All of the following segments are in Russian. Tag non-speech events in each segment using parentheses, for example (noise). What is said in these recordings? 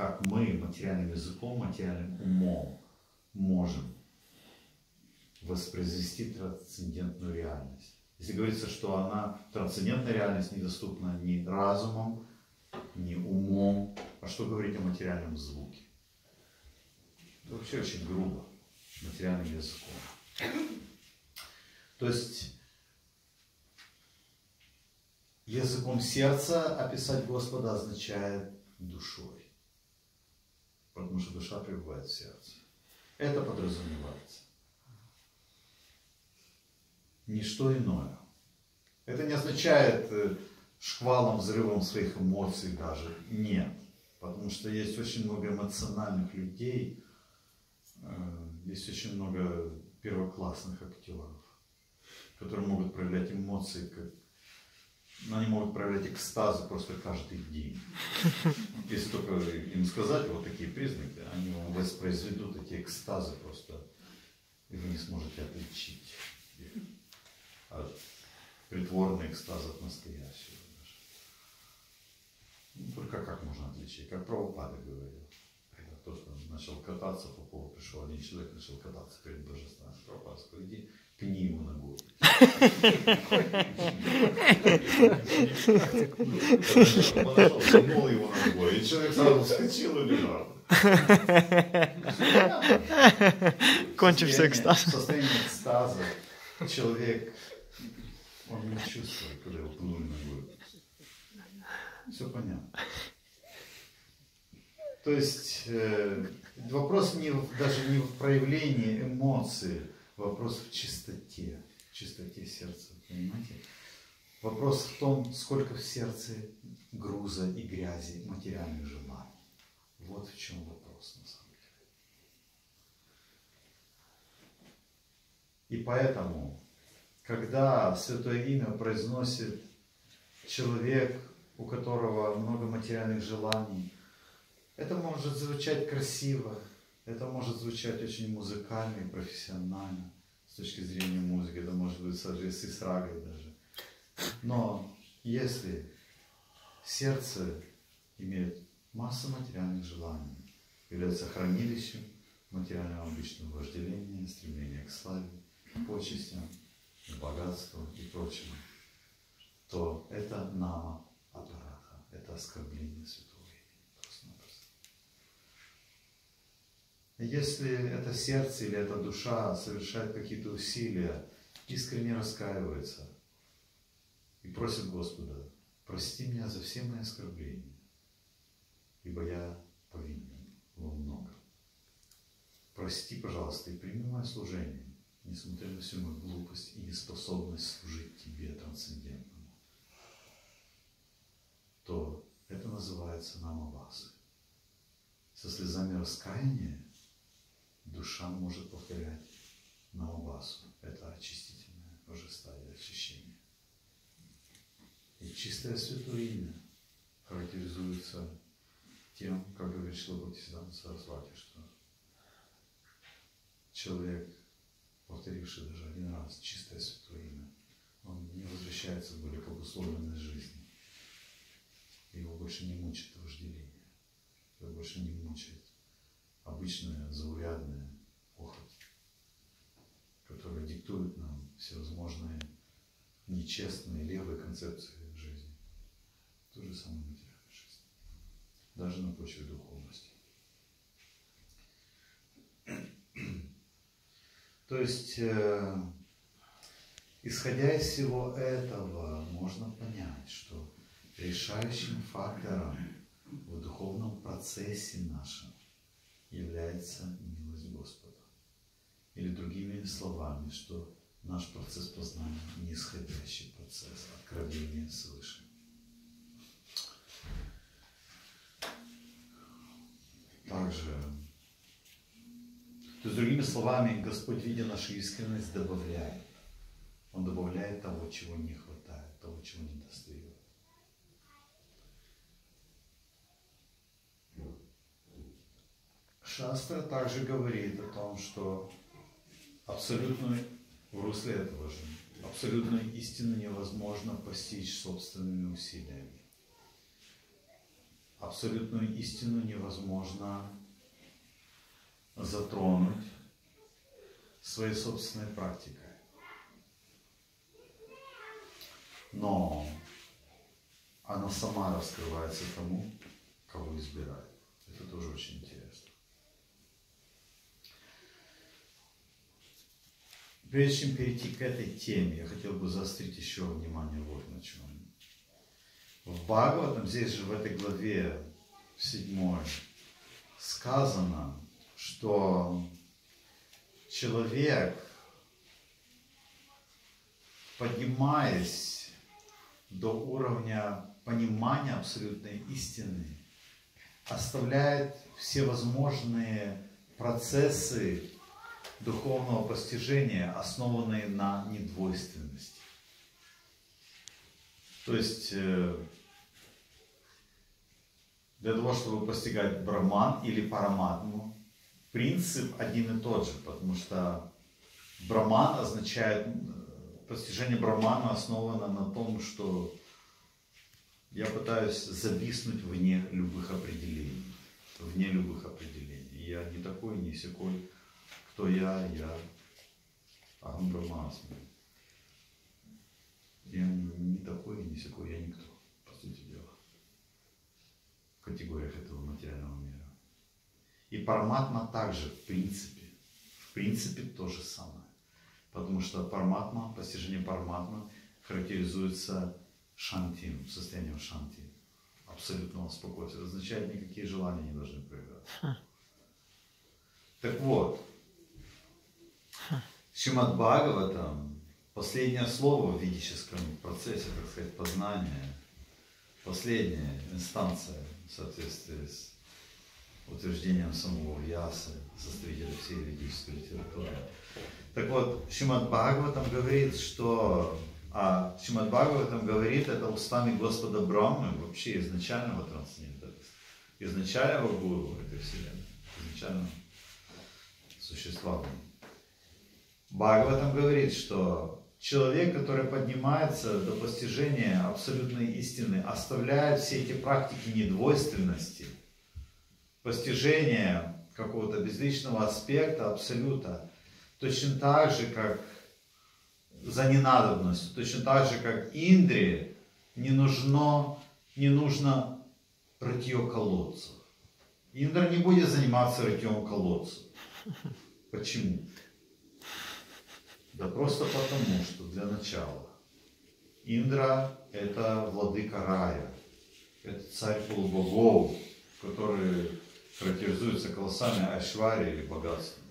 как мы материальным языком, материальным умом можем воспроизвести трансцендентную реальность. Если говорится, что она, трансцендентная реальность, недоступна ни разумом, ни умом, а что говорить о материальном звуке? Это вообще очень грубо, материальным языком. То есть языком сердца описать Господа означает душой. Потому что душа пребывает в сердце. Это подразумевается. Ничто иное. Это не означает э, шквалом, взрывом своих эмоций даже. Нет. Потому что есть очень много эмоциональных людей, э, есть очень много первоклассных актеров, которые могут проявлять эмоции, как но они могут проявлять экстазы просто каждый день. (laughs) Если только им сказать вот такие признаки, они вам воспроизведут эти экстазы просто, и вы не сможете отличить от притворного экстаза от настоящего. Ну, только как можно отличить? Как правопада говорил. Когда то, что начал кататься по полу, пришел один человек, начал кататься перед божеством. Правопада сказал, иди пни ему ногой. Подошел, его ногой, и человек сразу вскочил и лежал. Кончився экстаз. В состоянии экстаза человек, он не чувствует, когда его пнули ногой. Все понятно. То есть э, вопрос не, даже не в проявлении эмоций, вопрос в чистоте, в чистоте сердца, понимаете? Вопрос в том, сколько в сердце груза и грязи материальных желаний. Вот в чем вопрос на самом деле. И поэтому, когда Святое Имя произносит человек, у которого много материальных желаний, это может звучать красиво, это может звучать очень музыкально и профессионально с точки зрения музыки, это может быть соответствии с рагой даже. Но если сердце имеет массу материальных желаний, является хранилищем материального обычного вожделения, стремления к славе, почестям, богатству и прочему, то это нама аппарата, это оскорбление святого Если это сердце или эта душа совершает какие-то усилия, искренне раскаивается и просит Господа, прости меня за все мои оскорбления, ибо я повинен во многом. Прости, пожалуйста, и прими мое служение, несмотря на всю мою глупость и неспособность служить Тебе трансцендентному, то это называется намавасы. Со слезами раскаяния душа может повторять намавасу. Это очистительное божество и очищение. И чистое святое имя характеризуется тем, как говорит Шлабхактисиданта Сарасвати, что человек, повторивший даже один раз чистое святое имя, он не возвращается в более обусловленной жизни. Его больше не мучит вожделение. Его больше не мучает обычная заурядная похоть, которая диктует нам всевозможные нечестные, левые концепции жизни. То же самое в материальной жизни. Даже на почве духовности. (clears throat) То есть, э, исходя из всего этого, можно понять, что решающим фактором в духовном процессе нашем является милость Господа. Или другими словами, что наш процесс познания не исходящий процесс откровения свыше. Также, то есть другими словами, Господь, видя нашу искренность, добавляет. Он добавляет того, чего не хватает, того, чего не достает. Шастра также говорит о том, что абсолютную, в русле этого же, абсолютную истину невозможно постичь собственными усилиями. абсолютную истину невозможно затронуть своей собственной практикой. Но она сама раскрывается тому, кого избирает. Это тоже очень интересно. Прежде чем перейти к этой теме, я хотел бы заострить еще внимание вот на чем. В Бхагаватам, здесь же в этой главе, в седьмой, сказано, что человек, поднимаясь до уровня понимания абсолютной истины, оставляет всевозможные процессы духовного постижения, основанные на недвойственности. То есть э, для того, чтобы постигать браман или параматму, принцип один и тот же, потому что браман означает, постижение брамана основано на том, что я пытаюсь зависнуть вне любых определений, вне любых определений. Я не такой, не секой, кто я, я Ахам Брахмасми. Я не такой, не секой, я никто, по сути дела, в категориях этого материального мира. И параматма также, в принципе, в принципе то же самое. Потому что параматма, постижение параматма характеризуется шанти, состоянием шанти, абсолютного спокойствия. Это означает, никакие желания не должны проявляться. Так вот, Шимат Бхагаватам, последнее слово в ведическом процессе, так сказать, познания, последняя инстанция в соответствии с утверждением самого Вьяса, составителя всей ведической литературы. Так вот, Шимат Бхагаватам говорит, что а Шимад Бхагаватам говорит это устами Господа Брамы, вообще изначального трансцендента, изначального гуру этой вселенной, изначально существования. Бхагаватам говорит, что человек, который поднимается до постижения абсолютной истины, оставляет все эти практики недвойственности, постижения какого-то безличного аспекта, абсолюта, точно так же, как за ненадобностью. Точно так же, как Индре не нужно, не нужно рытье колодцев. Индра не будет заниматься рытьем колодцев. Почему? Да просто потому, что для начала Индра – это владыка рая, это царь полубогов, который характеризуется колоссальной айшварией или богатством.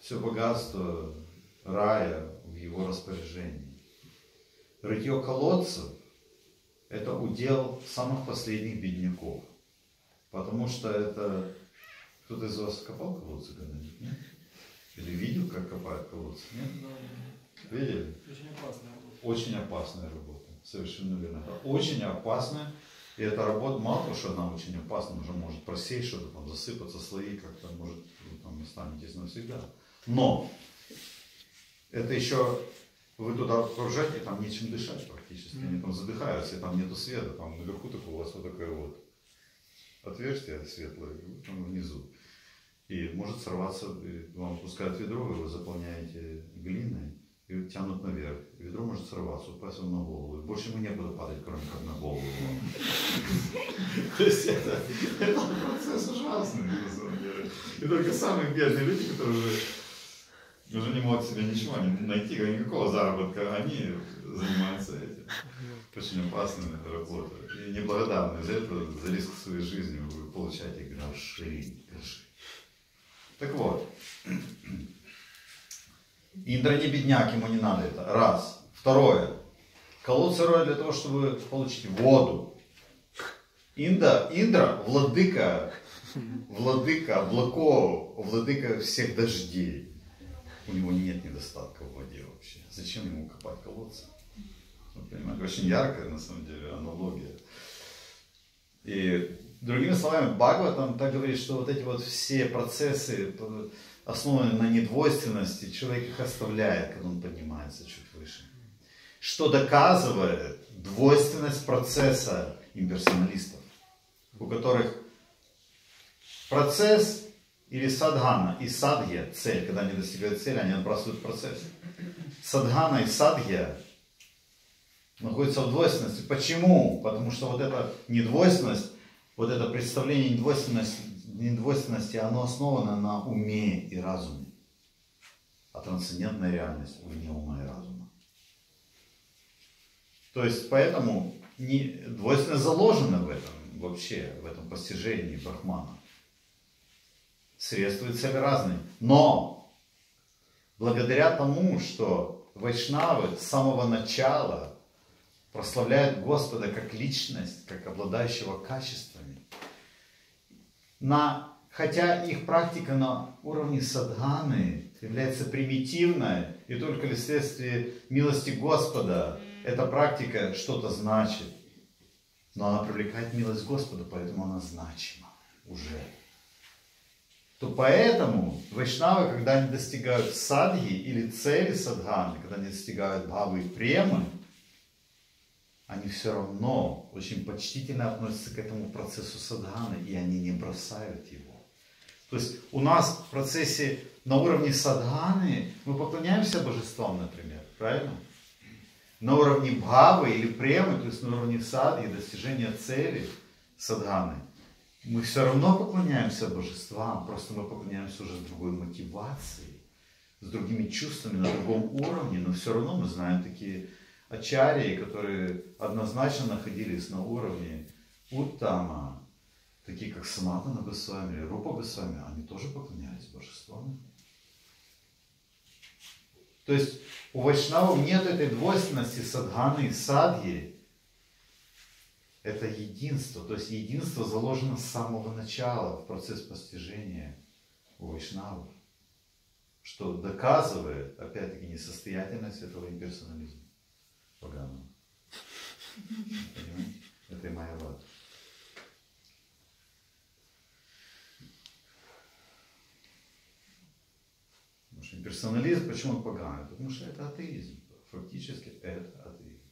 Все богатство рая в его распоряжении. Рытье колодцев – это удел самых последних бедняков. Потому что это... Кто-то из вас копал колодцы когда-нибудь? Или видел, как копают колодцы, нет? Видели? Очень опасная работа. Очень опасная работа. Совершенно верно. Очень опасная. И эта работа, мало того, что она очень опасна, уже может просесть что-то, там, засыпаться слои, как-то может, вы там останетесь навсегда. Но это еще вы туда погружаете, там нечем дышать практически. Они там задыхаются, и там нету света. Там наверху только у вас вот такое вот отверстие светлое, и вы там внизу. И может сорваться, и вам пускают ведро, вы его заполняете глиной и тянут наверх. Ведро может сорваться, упасть вам на голову. И больше ему некуда падать, кроме как на голову. (laughs) То есть это, процесс ужасный, на самом деле. И только самые бедные люди, которые уже уже не могут себе ничего найти, никакого заработка, они занимаются этим. Очень опасная работа. И неблагодарны за это, за риск своей жизни вы получаете гроши. гроши. Так вот, Индра не бедняк, ему не надо это. Раз. Второе. Колодцы роют для того, чтобы получить воду. Инда, Индра, владыка, владыка облаков, владыка всех дождей у него нет недостатка в воде вообще. Зачем ему копать колодцы? Вы понимаете, очень яркая на самом деле аналогия. И другими словами, Бхагава там так говорит, что вот эти вот все процессы основаны на недвойственности, человек их оставляет, когда он поднимается чуть выше. Что доказывает двойственность процесса имперсоналистов. у которых процесс или садхана и садья, цель, когда они достигают цели, они отбрасывают процесс. Садхана и садья находятся в двойственности. Почему? Потому что вот эта недвойственность, вот это представление недвойственности, недвойственности, оно основано на уме и разуме. А трансцендентная реальность вне ума и разума. То есть, поэтому не, двойственность заложена в этом вообще, в этом постижении Брахмана. Средства и цели разные. Но благодаря тому, что вайшнавы с самого начала прославляют Господа как личность, как обладающего качествами, на, хотя их практика на уровне садханы является примитивной, и только лишь вследствие милости Господа эта практика что-то значит. Но она привлекает милость Господа, поэтому она значима уже. То поэтому вайшнавы, когда они достигают садхи или цели садханы, когда они достигают бхавы и премы, они все равно очень почтительно относятся к этому процессу садханы, и они не бросают его. То есть у нас в процессе на уровне садханы мы поклоняемся божествам, например, правильно? На уровне бхавы или премы, то есть на уровне сады и достижения цели садханы, мы все равно поклоняемся божествам, просто мы поклоняемся уже с другой мотивацией, с другими чувствами, на другом уровне, но все равно мы знаем такие ачарии, которые однозначно находились на уровне Уттама, такие как Санатана Госвами или Рупа Госвами, они тоже поклонялись божествам. То есть у вайшнавов нет этой двойственности садханы и садхи. Это единство. То есть единство заложено с самого начала в процесс постижения у вайшнавов. Что доказывает, опять-таки, несостоятельность этого имперсонализма поганого. Понимаете? Это и моя вата. Потому что имперсонализм, почему он поганый? Потому что это атеизм. Фактически это атеизм.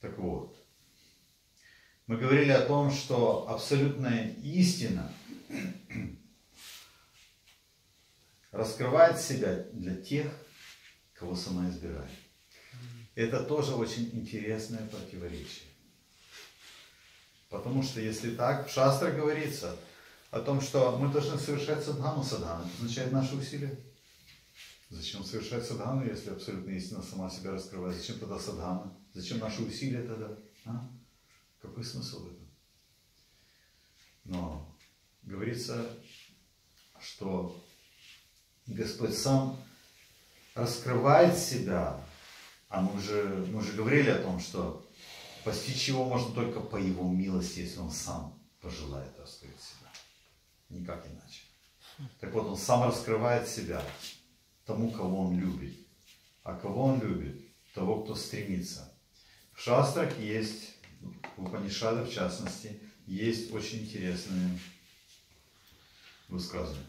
Так вот, мы говорили о том, что абсолютная истина (clears throat) раскрывает себя для тех, кого сама избирает. Это тоже очень интересное противоречие. Потому что если так, в Шастре говорится о том, что мы должны совершать садхану садхану, это означает наши усилия. Зачем совершать садхану, если абсолютная истина сама себя раскрывает? Зачем тогда садхана? Зачем наши усилия тогда? А? Какой смысл в этом? Но говорится, что Господь сам раскрывает себя, а мы уже, мы уже говорили о том, что постичь его можно только по его милости, если он сам пожелает раскрыть себя. Никак иначе. Так вот, он сам раскрывает себя тому, кого он любит. А кого он любит? Того, кто стремится. В шастрах есть, в Упанишадах в частности, есть очень интересные высказывания.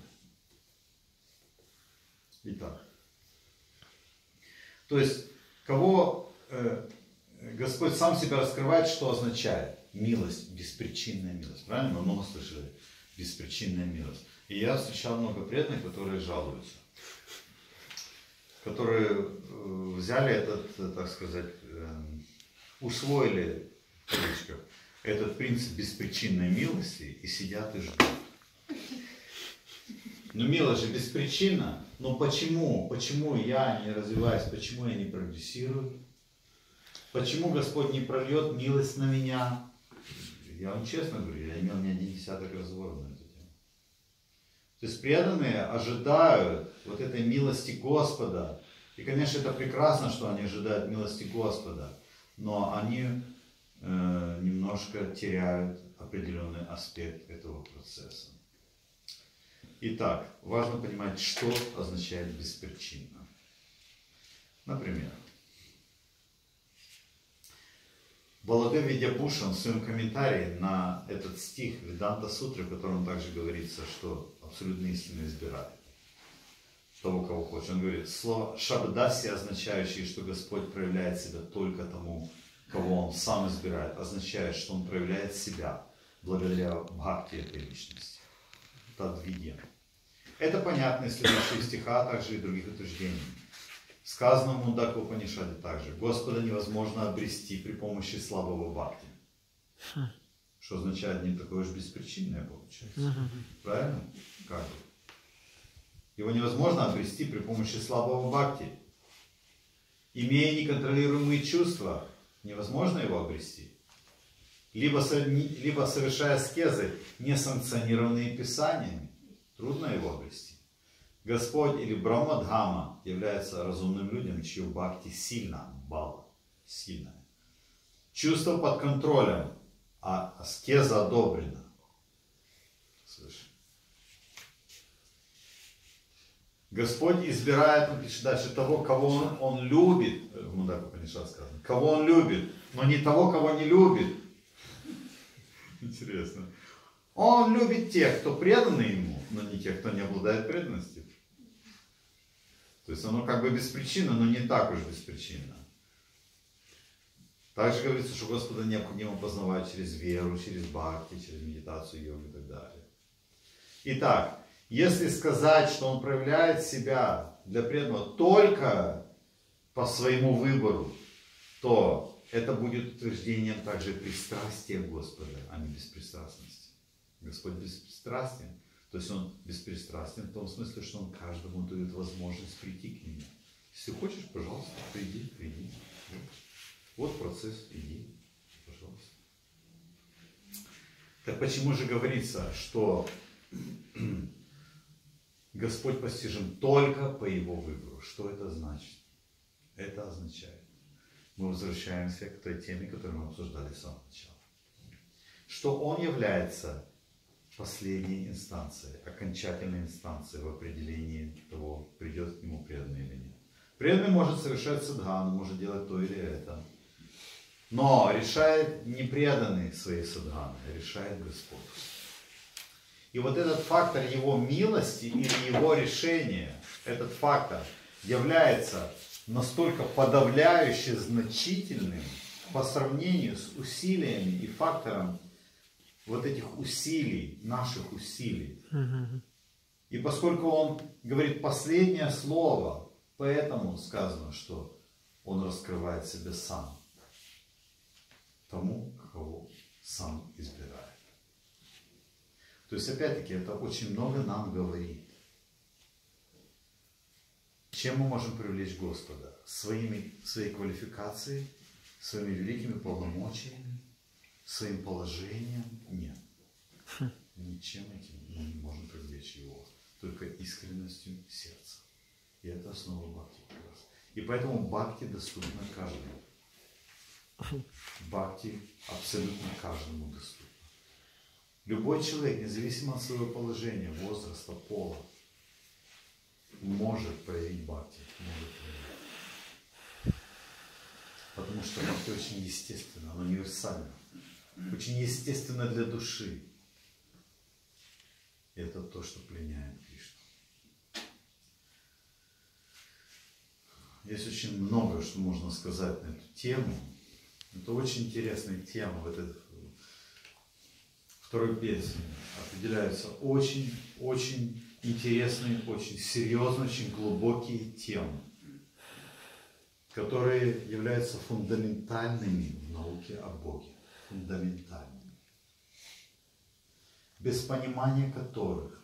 Итак, то есть, кого э, Господь сам себя раскрывает, что означает? Милость, беспричинная милость. Правильно? Мы много слышали. Беспричинная милость. И я встречал много преданных, которые жалуются. Которые э, взяли этот, э, так сказать, э, усвоили этот принцип беспричинной милости и сидят и ждут. Но милость же беспричинна. Но почему? Почему я не развиваюсь? Почему я не прогрессирую? Почему Господь не прольет милость на меня? Я вам честно говорю, я имел не один десяток разговоров на эту тему. То есть преданные ожидают вот этой милости Господа. И, конечно, это прекрасно, что они ожидают милости Господа. Но они э, немножко теряют определенный аспект этого процесса. Итак, важно понимать, что означает беспричинно. Например, Баладев Видяпушан в своем комментарии на этот стих Веданта Сутры, в котором также говорится, что абсолютно истинно избирает того, кого хочет. Он говорит, слово шабдаси, означающее, что Господь проявляет себя только тому, кого он сам избирает, означает, что он проявляет себя благодаря бхакти этой личности. Тадвидья. Это понятно из следующих стиха, а также и других утверждений. Сказано в Мундаку Панишаде также. Господа невозможно обрести при помощи слабого бхакти. Что означает не такое уж беспричинное получается. Правильно? Как? Его невозможно обрести при помощи слабого бхакти. Имея неконтролируемые чувства, невозможно его обрести. Либо, либо совершая скезы, не санкционированные писаниями, трудно его обрести. Господь или Брамадхама является разумным людям, чье бхакти сильно, бала, сильное. Чувство под контролем, а аскеза одобрена. Господь избирает, он пишет дальше, того, кого он, он любит, в Мудаку Панишат сказано, кого он любит, но не того, кого не любит. Интересно. Он любит тех, кто преданы ему, но не тех, кто не обладает преданностью. То есть оно как бы беспричинно, но не так уж беспричинно. Также говорится, что Господа необходимо познавать через веру, через бхакти, через медитацию, йогу и так далее. Итак, если сказать, что он проявляет себя для преданного только по своему выбору, то это будет утверждением также пристрастия Господа, а не беспристрастности. Господь беспристрастен, то есть он беспристрастен в том смысле, что он каждому дает возможность прийти к нему. Если хочешь, пожалуйста, приди, приди. Вот процесс, иди, пожалуйста. Так почему же говорится, что Господь постижим только по Его выбору? Что это значит? Это означает, мы возвращаемся к той теме, которую мы обсуждали с самого начала, что Он является последней инстанцией, окончательной инстанцией в определении того, придет к нему преданный или нет. Преданный может совершать садхану, может делать то или это. Но решает не преданный своей садханы, а решает Господь. И вот этот фактор его милости или его решения, этот фактор является настолько подавляюще значительным по сравнению с усилиями и фактором вот этих усилий, наших усилий. И поскольку он говорит последнее слово, поэтому сказано, что он раскрывает себя сам тому, кого сам избирает. То есть, опять-таки, это очень много нам говорит. Чем мы можем привлечь Господа? Своими, своей квалификацией, своими великими полномочиями, своим положением? Нет. Ничем этим мы не можем привлечь его. Только искренностью сердца. И это основа бхакти. И поэтому бхакти доступна каждому. Бхакти абсолютно каждому доступна. Любой человек, независимо от своего положения, возраста, пола, может проявить бхакти. Может проявить. Потому что бхакти очень естественно, оно универсально. Очень естественно для души. И это то, что пленяет Кришну. Есть очень много, что можно сказать на эту тему. Это очень интересная тема в этой второй песне. Определяются очень-очень интересные, очень серьезные, очень глубокие темы, которые являются фундаментальными в науке о Боге. Фундаментальными, без понимания которых